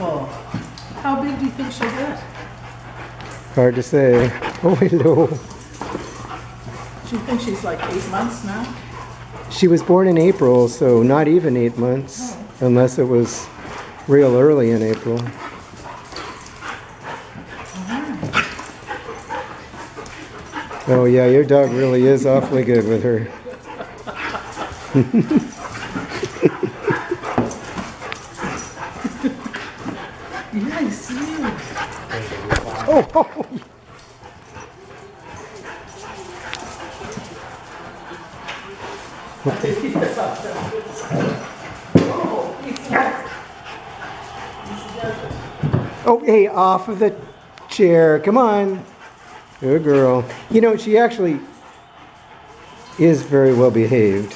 Wonderful. How big do you think she'll get? Hard to say. Oh, hello. Do you think she's like eight months now? She was born in April, so not even eight months, oh. unless it was real early in April. Oh yeah, your dog really is awfully good with her. Yes, you. Oh, oh, oh, hey, off of the chair. Come on. Good girl. You know, she actually is very well behaved.